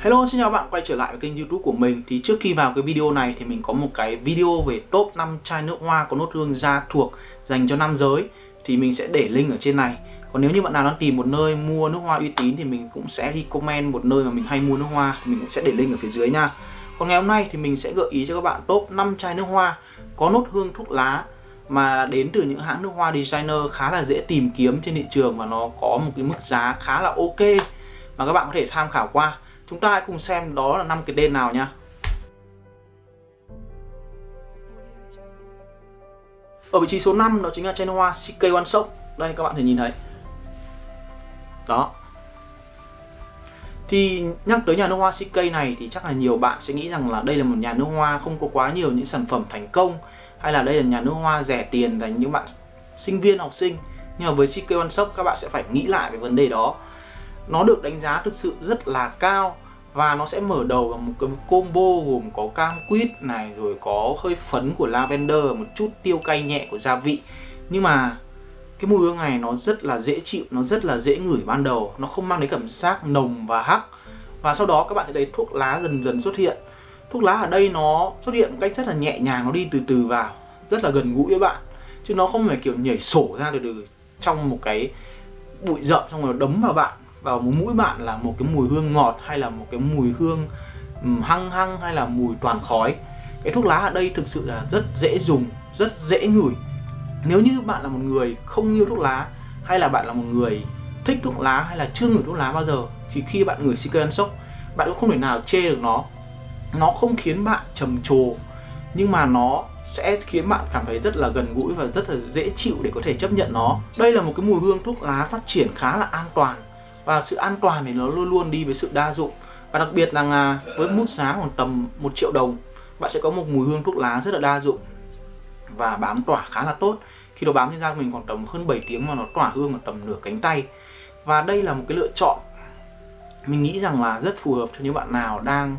Hello, xin chào bạn, quay trở lại với kênh youtube của mình. Thì trước khi vào cái video này thì mình có một cái video về top 5 chai nước hoa có nốt hương da thuộc dành cho nam giới. Thì mình sẽ để link ở trên này. Còn nếu như bạn nào đang tìm một nơi mua nước hoa uy tín thì mình cũng sẽ recommend một nơi mà mình hay mua nước hoa. Thì Mình cũng sẽ để link ở phía dưới nha. Còn ngày hôm nay thì mình sẽ gợi ý cho các bạn top 5 chai nước hoa có nốt hương thuốc lá mà đến từ những hãng nước hoa designer khá là dễ tìm kiếm trên thị trường và nó có một cái mức giá khá là ok mà các bạn có thể tham khảo qua. Chúng ta hãy cùng xem đó là năm cái tên nào nha. Ở vị trí số 5 đó chính là chai nước hoa CK One Shop. Đây, các bạn thể nhìn thấy. Đó. Thì nhắc tới nhà nước hoa CK này thì chắc là nhiều bạn sẽ nghĩ rằng là đây là một nhà nước hoa không có quá nhiều những sản phẩm thành công, hay là đây là nhà nước hoa rẻ tiền dành những bạn sinh viên, học sinh. Nhưng mà với CK One Shop, các bạn sẽ phải nghĩ lại về vấn đề đó nó được đánh giá thực sự rất là cao và nó sẽ mở đầu bằng một cái combo gồm có cam quýt này rồi có hơi phấn của lavender một chút tiêu cay nhẹ của gia vị. Nhưng mà cái mùi hương này nó rất là dễ chịu nó rất là dễ ngửi ban đầu. Nó không mang đến cảm giác nồng và hắc. Và sau đó các bạn sẽ thấy thuốc lá dần dần xuất hiện. Thuốc lá ở đây nó xuất hiện một cách rất là nhẹ nhàng nó đi từ từ vào. Rất là gần gũi với bạn. Chứ nó không phải kiểu nhảy sổ ra được, được trong một cái bụi rậm xong rồi đấm vào bạn vào mũi bạn là một cái mùi hương ngọt hay là một cái mùi hương hăng hăng hay là mùi toàn khói. Cái thuốc lá ở đây thực sự là rất dễ dùng, rất dễ ngửi. Nếu như bạn là một người không yêu thuốc lá hay là bạn là một người thích thuốc lá hay là chưa ngửi thuốc lá bao giờ, thì khi bạn ngửi Cigarette Shock bạn cũng không thể nào chê được nó. Nó không khiến bạn trầm trồ, nhưng mà nó sẽ khiến bạn cảm thấy rất là gần gũi và rất là dễ chịu để có thể chấp nhận nó. Đây là một cái mùi hương thuốc lá phát triển khá là an toàn và sự an toàn thì nó luôn luôn đi với sự đa dụng. Và đặc biệt là với mức giá khoảng tầm 1 triệu đồng, bạn sẽ có một mùi hương thuốc lá rất là đa dụng và bám tỏa khá là tốt. Khi nó bám trên da mình khoảng tầm hơn 7 tiếng mà nó tỏa hương khoảng tầm nửa cánh tay. Và đây là một cái lựa chọn. Mình nghĩ rằng là rất phù hợp cho những bạn nào đang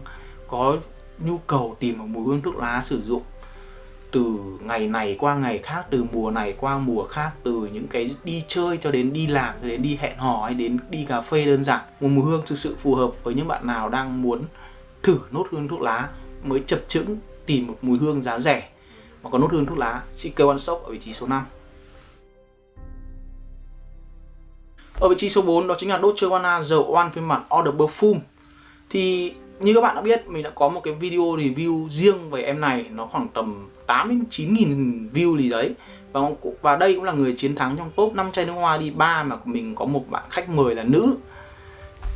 có nhu cầu tìm một mùi hương thuốc lá sử dụng từ ngày này qua ngày khác, từ mùa này qua mùa khác, từ những cái đi chơi cho đến đi làm, cho đến đi hẹn hò hay đến đi cà phê đơn giản. Một mùi hương thực sự phù hợp với những bạn nào đang muốn thử nốt hương thuốc lá mới chập chững, tìm một mùi hương giá rẻ mà có nốt hương thuốc lá. CK One Shop ở vị trí số 5 ở vị trí số 4 đó chính là Dolce Gabbana The One phiên bản Order Perfume. Thì như các bạn đã biết, mình đã có một cái video review riêng về em này. Nó khoảng tầm 8 đến 9 nghìn view gì đấy. Và và đây cũng là người chiến thắng trong top 5 chai nước hoa đi. Ba mà mình có một bạn khách mời là nữ.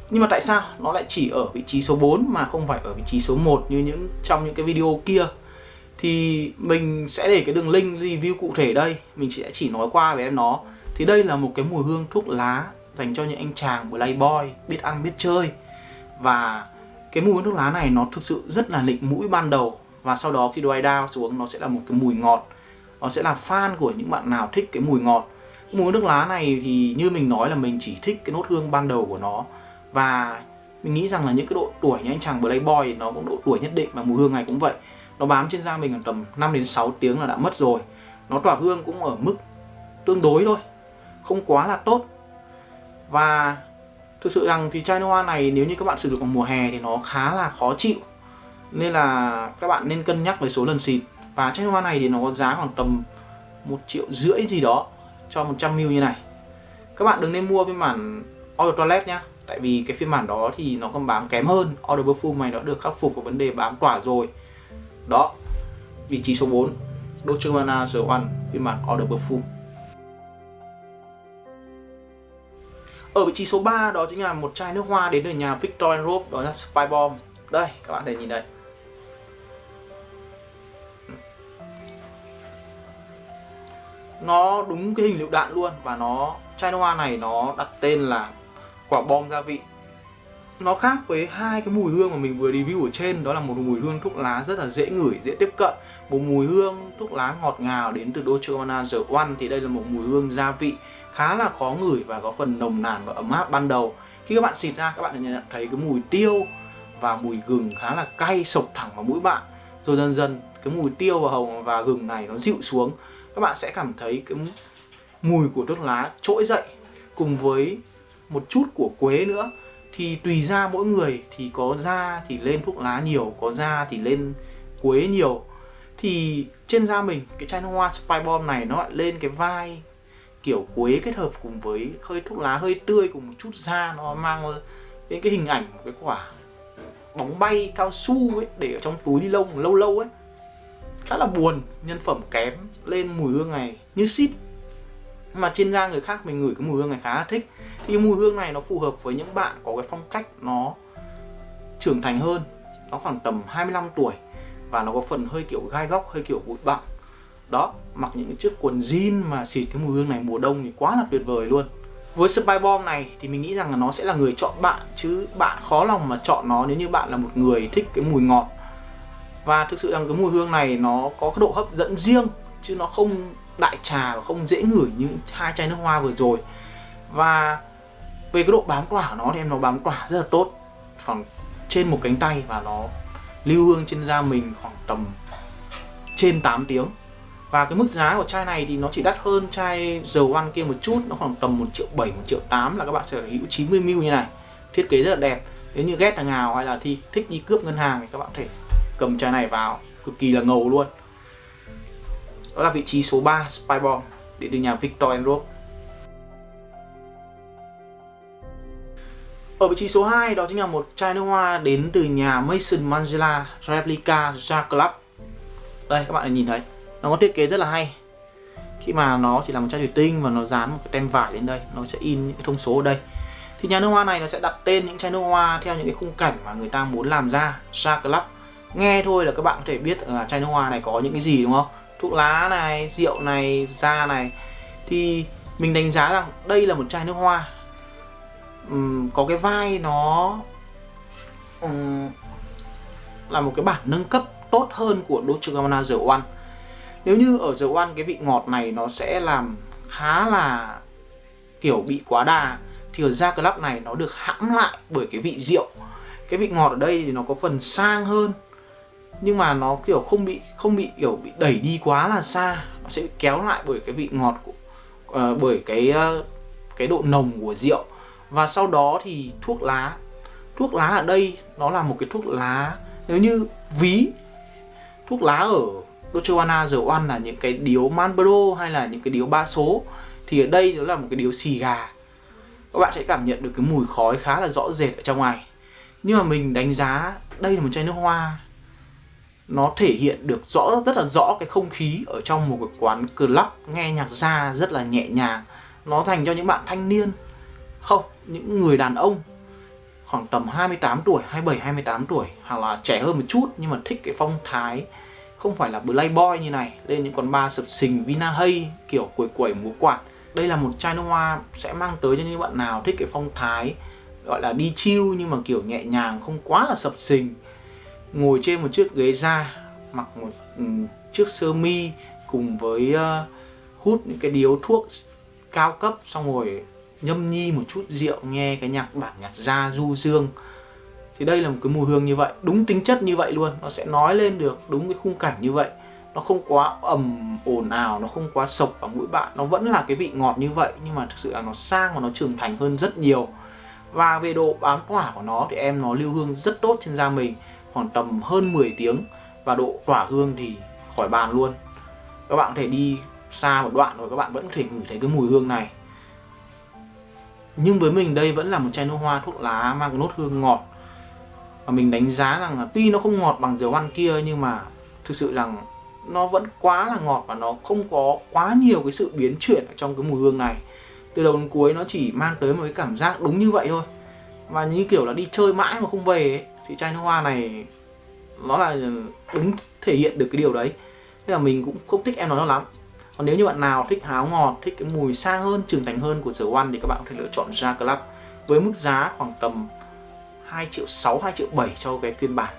Nhưng mà tại sao? Nó lại chỉ ở vị trí số 4 mà không phải ở vị trí số 1 như những trong những cái video kia. Thì mình sẽ để cái đường link review cụ thể đây. Mình sẽ chỉ nói qua về em nó. Thì đây là một cái mùi hương thuốc lá dành cho những anh chàng playboy, biết ăn, biết chơi. Và cái mùi nước thuốc lá này nó thực sự rất là lịnh mũi ban đầu. Và sau đó khi dry down xuống, nó sẽ là một cái mùi ngọt. Nó sẽ là fan của những bạn nào thích cái mùi ngọt. Mùi nước lá này thì như mình nói là mình chỉ thích cái nốt hương ban đầu của nó. Và mình nghĩ rằng là những cái độ tuổi như anh chàng Playboy, nó cũng độ tuổi nhất định và mùi hương này cũng vậy. Nó bám trên da mình tầm 5 đến 6 tiếng là đã mất rồi. Nó tỏa hương cũng ở mức tương đối thôi, không quá là tốt. Và thực sự rằng thì chai nước hoa này nếu như các bạn sử dụng vào mùa hè thì nó khá là khó chịu. Nên là các bạn nên cân nhắc về số lần xịt. Và chai nước hoa này thì nó có giá khoảng tầm một triệu rưỡi gì đó cho 100ml như này. Các bạn đừng nên mua phiên bản oil Toilet nhá. Tại vì cái phiên bản đó thì nó còn bám kém hơn. Order Perfume này đã được khắc phục vào vấn đề bám tỏa rồi. Đó, vị trí số 4 Dolce Gabbana The One phiên bản Order Perfume. Ở vị trí số 3 đó chính là một chai nước hoa đến từ nhà Victor Rope đó là Spy Bomb. Đây, các bạn thể nhìn đây. Nó đúng cái hình lựu đạn luôn và nó chai nước hoa này nó đặt tên là quả bom gia vị. Nó khác với hai cái mùi hương mà mình vừa review ở trên đó là một mùi hương thuốc lá rất là dễ ngửi, dễ tiếp cận. Một mùi hương thuốc lá ngọt ngào đến từ Dolce Gabbana The One thì đây là một mùi hương gia vị khá là khó ngửi và có phần nồng nàn và ấm áp ban đầu. Khi các bạn xịt ra, các bạn sẽ nhận thấy cái mùi tiêu và mùi gừng khá là cay, sộc thẳng vào mũi bạn. Rồi dần dần, cái mùi tiêu và hồng và gừng này nó dịu xuống. Các bạn sẽ cảm thấy cái mùi của thuốc lá trỗi dậy. Cùng với một chút của quế nữa, thì tùy ra mỗi người, thì có da thì lên thuốc lá nhiều, có da thì lên quế nhiều. Thì trên da mình, cái chai nước hoa Spy Bomb này nó lại lên cái vai kiểu quế kết hợp cùng với hơi thuốc lá, hơi tươi cùng một chút da, nó mang đến cái hình ảnh, một cái quả bóng bay cao su ấy, để ở trong túi ni lông, lâu lâu ấy. Khá là buồn, nhân phẩm kém lên mùi hương này như xít mà trên da người khác mình ngửi cái mùi hương này khá là thích. Thì mùi hương này nó phù hợp với những bạn có cái phong cách nó trưởng thành hơn. Nó khoảng tầm 25 tuổi và nó có phần hơi kiểu gai góc, hơi kiểu bụi bặm đó, mặc những chiếc quần jean mà xịt cái mùi hương này mùa đông thì quá là tuyệt vời luôn. Với Spy Bomb này thì mình nghĩ rằng là nó sẽ là người chọn bạn, chứ bạn khó lòng mà chọn nó nếu như bạn là một người thích cái mùi ngọt. Và thực sự rằng cái mùi hương này nó có cái độ hấp dẫn riêng, chứ nó không đại trà và không dễ ngửi như hai chai nước hoa vừa rồi. Và về cái độ bám tỏa của nó thì em nó bám tỏa rất là tốt. Khoảng trên một cánh tay và nó lưu hương trên da mình khoảng tầm trên 8 tiếng và cái mức giá của chai này thì nó chỉ đắt hơn chai dầu ăn kia một chút nó khoảng tầm 1 triệu 7, 1 triệu 8 là các bạn sở hữu 90ml như này. Thiết kế rất là đẹp. Nếu như ghét là ngào hay là thi thích đi cướp ngân hàng thì các bạn có thể cầm chai này vào cực kỳ là ngầu luôn. Đó là vị trí số 3 Spy Bomb đến từ nhà Victor Enrop Ở vị trí số 2 đó chính là một chai nước hoa đến từ nhà Mason Mangela Replica Ja Club. Đây các bạn nhìn thấy. Nó có thiết kế rất là hay. Khi mà nó chỉ là một chai thủy tinh và nó dán một cái tem vải lên đây Nó sẽ in những cái thông số ở đây. Thì nhà nước hoa này nó sẽ đặt tên những chai nước hoa theo những cái khung cảnh mà người ta muốn làm ra Ja Club. Nghe thôi là các bạn có thể biết là chai nước hoa này có những cái gì đúng không? Thuốc lá này, rượu này, da này. Thì mình đánh giá rằng đây là một chai nước hoa. Uhm, có cái vai nó uhm, là một cái bản nâng cấp tốt hơn của Dolce Gabbana The One nếu như ở dầu ăn cái vị ngọt này nó sẽ làm khá là kiểu bị quá đà thì ở Da Club này nó được hãm lại bởi cái vị rượu. Cái vị ngọt ở đây thì nó có phần sang hơn nhưng mà nó kiểu không bị không bị kiểu bị đẩy đi quá là xa. Nó sẽ bị kéo lại bởi cái vị ngọt của uh, bởi cái uh, cái độ nồng của rượu. Và sau đó thì thuốc lá. Thuốc lá ở đây nó là một cái thuốc lá nếu như ví thuốc lá ở Dolce Gabbana The One là những cái điếu Marlboro hay là những cái điếu ba số? Thì ở đây nó là một cái điếu xì gà. Các bạn sẽ cảm nhận được cái mùi khói khá là rõ rệt ở trong này. Nhưng mà mình đánh giá đây là một chai nước hoa. Nó thể hiện được rõ rất là rõ cái không khí ở trong một cái quán club nghe nhạc ra rất là nhẹ nhàng. Nó thành cho những bạn thanh niên. Không những người đàn ông khoảng tầm 28 tuổi, 27, 28 tuổi hoặc là trẻ hơn một chút nhưng mà thích cái phong thái không phải là playboy như này lên những con ba sập sình Vina Hay kiểu quẩy quẩy múa quạt. Đây là một chai nước hoa sẽ mang tới cho những bạn nào thích cái phong thái gọi là đi chill nhưng mà kiểu nhẹ nhàng không quá là sập sình. Ngồi trên một chiếc ghế da mặc một um, chiếc sơ mi cùng với uh, hút những cái điếu thuốc cao cấp xong rồi nhâm nhi một chút rượu nghe cái nhạc bản nhạc da du dương thì đây là một cái mùi hương như vậy, đúng tính chất như vậy luôn. Nó sẽ nói lên được đúng cái khung cảnh như vậy. Nó không quá ầm ồn ào, nó không quá sộc vào mũi bạn. Nó vẫn là cái vị ngọt như vậy, nhưng mà thực sự là nó sang và nó trưởng thành hơn rất nhiều. Và về độ bám tỏa của nó thì em nó lưu hương rất tốt trên da mình, khoảng tầm hơn 10 tiếng. Và độ tỏa hương thì khỏi bàn luôn. Các bạn có thể đi xa một đoạn rồi các bạn vẫn có thể ngửi thấy cái mùi hương này. Nhưng với mình đây vẫn là một chai nước hoa thuốc lá mang cái nốt hương ngọt và mình đánh giá rằng là tuy nó không ngọt bằng dầu ăn kia nhưng mà thực sự rằng nó vẫn quá là ngọt và nó không có quá nhiều cái sự biến chuyển ở trong cái mùi hương này. Từ đầu đến cuối nó chỉ mang tới một cái cảm giác đúng như vậy thôi. Và như kiểu là đi chơi mãi mà không về ấy, thì chai nước hoa này nó là đúng thể hiện được cái điều đấy. Nên là mình cũng không thích em nó lắm. Còn nếu như bạn nào thích háo ngọt thích cái mùi xa hơn trưởng thành hơn của The One thì các bạn có thể lựa chọn ra Club với mức giá khoảng tầm 2 triệu 6 2 triệu 7 cho cái phiên bản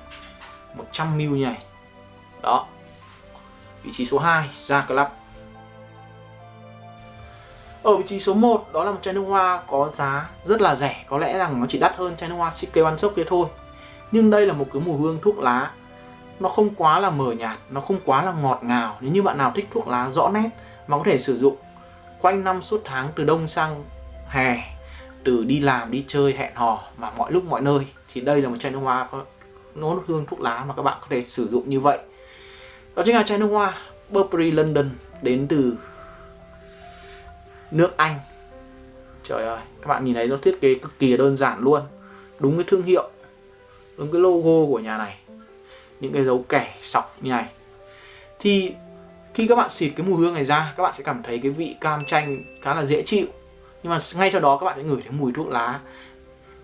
100ml này. Đó. Vị trí số 2 Ja Club ở vị trí số 1 đó là một chai nước hoa có giá rất là rẻ. Có lẽ rằng nó chỉ đắt hơn chai nước hoa CK One Shop kia thôi. Nhưng đây là một cái mùi hương thuốc lá. Nó không quá là mờ nhạt, nó không quá là ngọt ngào. Nếu như bạn nào thích thuốc lá rõ nét mà có thể sử dụng, quanh năm suốt tháng từ đông sang hè từ đi làm, đi chơi, hẹn hò mà mọi lúc mọi nơi. Thì đây là một chai nước hoa có nốt hương thuốc lá mà các bạn có thể sử dụng như vậy. Đó chính là chai nước hoa Burberry London đến từ nước Anh. Trời ơi, các bạn nhìn thấy nó thiết kế cực kỳ đơn giản luôn. Đúng cái thương hiệu, đúng cái logo của nhà này. Những cái dấu kẻ sọc như này. Thì khi các bạn xịt cái mùi hương này ra, các bạn sẽ cảm thấy cái vị cam chanh khá là dễ chịu nhưng mà ngay sau đó các bạn sẽ ngửi thấy mùi thuốc lá.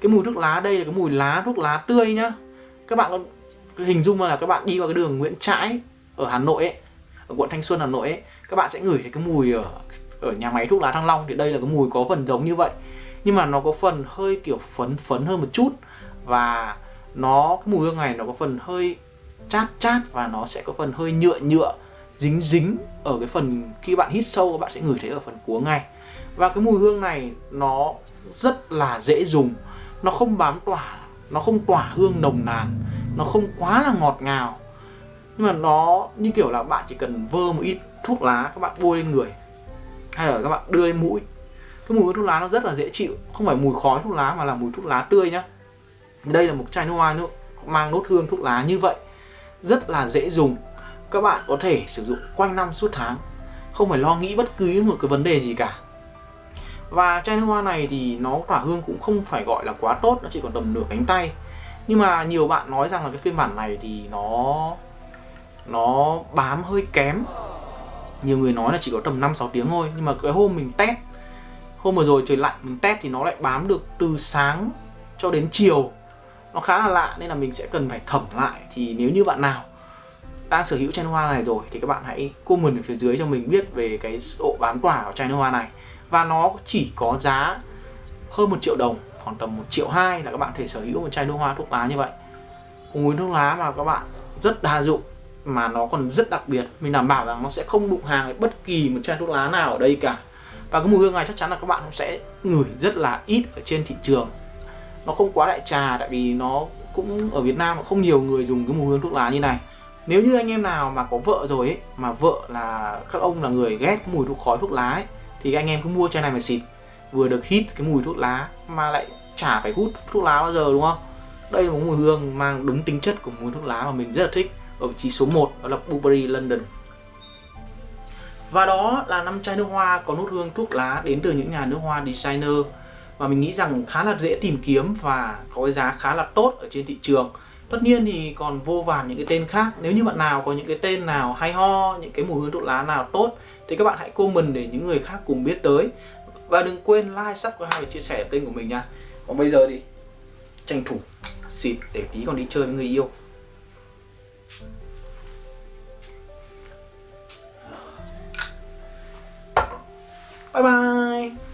Cái mùi thuốc lá đây là cái mùi lá thuốc lá tươi nhá. Các bạn có hình dung là các bạn đi vào cái đường Nguyễn Trãi ở Hà Nội ấy, ở quận Thanh Xuân, Hà Nội ấy, các bạn sẽ ngửi thấy cái mùi ở ở nhà máy thuốc lá Thăng Long thì đây là cái mùi có phần giống như vậy. Nhưng mà nó có phần hơi kiểu phấn phấn hơn một chút và nó, cái mùi hương này nó có phần hơi chát chát và nó sẽ có phần hơi nhựa nhựa dính dính ở cái phần khi bạn hít sâu các bạn sẽ ngửi thấy ở phần cuối ngay và cái mùi hương này nó rất là dễ dùng. Nó không bám tỏa, nó không tỏa hương nồng nàn, nó không quá là ngọt ngào. Nhưng mà nó như kiểu là bạn chỉ cần vơ một ít thuốc lá, các bạn bôi lên người, hay là các bạn đưa lên mũi. Cái mùi thuốc lá nó rất là dễ chịu, không phải mùi khói thuốc lá mà là mùi thuốc lá tươi nhá. Đây là một chai nước hoa nước mang nốt hương thuốc lá như vậy, rất là dễ dùng. Các bạn có thể sử dụng quanh năm suốt tháng, không phải lo nghĩ bất cứ một cái vấn đề gì cả và chai nước hoa này thì nó tỏa hương cũng không phải gọi là quá tốt, nó chỉ còn tầm nửa cánh tay. Nhưng mà nhiều bạn nói rằng là cái phiên bản này thì nó nó bám hơi kém. Nhiều người nói là chỉ có tầm 5-6 tiếng thôi, nhưng mà cái hôm mình test, hôm vừa rồi trời lạnh mình test thì nó lại bám được từ sáng cho đến chiều. Nó khá là lạ nên là mình sẽ cần phải thẩm lại. Thì nếu như bạn nào đang sở hữu chai nước hoa này rồi thì các bạn hãy comment ở phía dưới cho mình biết về cái độ bám tỏa của chai nước hoa này và nó chỉ có giá hơn một triệu đồng, khoảng tầm một triệu hai là các bạn thể sở hữu một chai nước hoa thuốc lá như vậy. Mùi thuốc lá mà các bạn rất đa dụng, mà nó còn rất đặc biệt. Mình đảm bảo rằng nó sẽ không đụng hàng với bất kỳ một chai thuốc lá nào ở đây cả. Và cái mùi hương này chắc chắn là các bạn cũng sẽ ngửi rất là ít ở trên thị trường. Nó không quá đại trà, tại vì nó cũng ở Việt Nam không nhiều người dùng cái mùi hương thuốc lá như này. Nếu như anh em nào mà có vợ rồi ấy, mà vợ là, các ông là người ghét mùi thuốc khói thuốc lá ấy thì anh em cứ mua chai này mà xịt. Vừa được hít cái mùi thuốc lá mà lại chả phải hút thuốc lá bao giờ, đúng không? Đây là một mùi hương mang đúng tính chất của mùi thuốc lá mà mình rất là thích ở vị trí số 1 đó là Burberry London. Và đó là năm chai nước hoa có nốt hương thuốc lá đến từ những nhà nước hoa designer. Và mình nghĩ rằng khá là dễ tìm kiếm và có cái giá khá là tốt ở trên thị trường tất nhiên thì còn vô vàn những cái tên khác. Nếu như bạn nào có những cái tên nào hay ho những cái mùi hương thuốc lá nào tốt thì các bạn hãy comment để những người khác cùng biết tới. Và đừng quên like, subscribe và chia sẻ kênh của mình nha. Còn bây giờ thì tranh thủ xịt để tí còn đi chơi với người yêu. Bye bye!